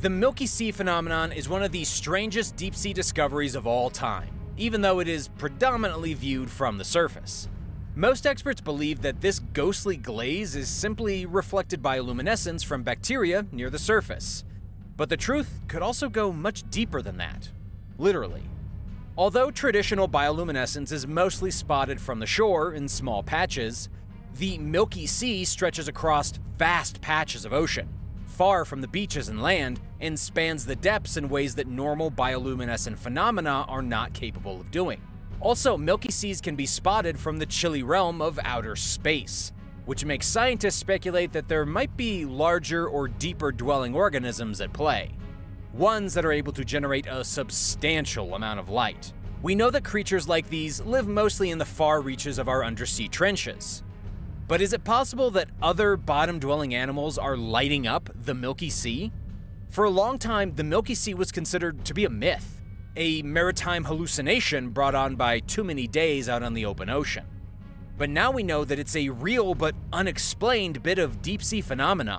The Milky Sea phenomenon is one of the strangest deep sea discoveries of all time, even though it is predominantly viewed from the surface. Most experts believe that this ghostly glaze is simply reflected bioluminescence from bacteria near the surface. But the truth could also go much deeper than that. Literally. Although traditional bioluminescence is mostly spotted from the shore in small patches, the Milky Sea stretches across vast patches of ocean, far from the beaches and land, and spans the depths in ways that normal bioluminescent phenomena are not capable of doing. Also, Milky Seas can be spotted from the chilly realm of outer space, which makes scientists speculate that there might be larger or deeper dwelling organisms at play. Ones that are able to generate a substantial amount of light. We know that creatures like these live mostly in the far reaches of our undersea trenches. But is it possible that other bottom dwelling animals are lighting up the Milky Sea? For a long time, the Milky Sea was considered to be a myth a maritime hallucination brought on by too many days out on the open ocean. But now we know that it's a real but unexplained bit of deep sea phenomena,